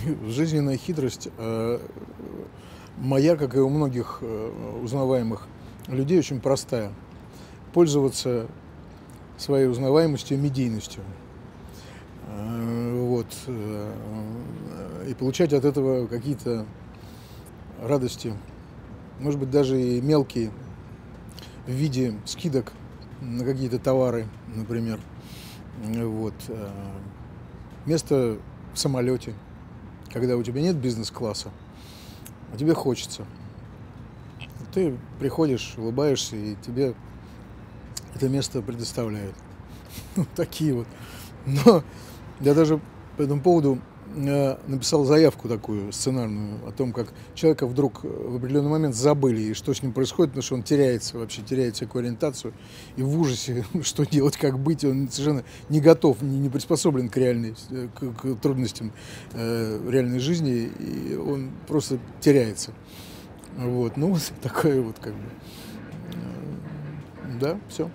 жизненная хитрость э, моя, как и у многих э, узнаваемых людей, очень простая. Пользоваться своей узнаваемостью медийностью. Э, вот. И получать от этого какие-то радости, может быть, даже и мелкие, в виде скидок на какие-то товары, например. Вот. Место в самолете, когда у тебя нет бизнес-класса, а тебе хочется. Ты приходишь, улыбаешься, и тебе это место предоставляют. Ну, такие вот. Но я даже по этому поводу написал заявку такую сценарную о том, как человека вдруг в определенный момент забыли, и что с ним происходит, потому что он теряется вообще, теряет всякую ориентацию, и в ужасе, что делать, как быть, он совершенно не готов, не, не приспособлен к реальной, э, к, к трудностям э, реальной жизни, и он просто теряется. Вот, ну вот такое вот как бы. Э, да, все.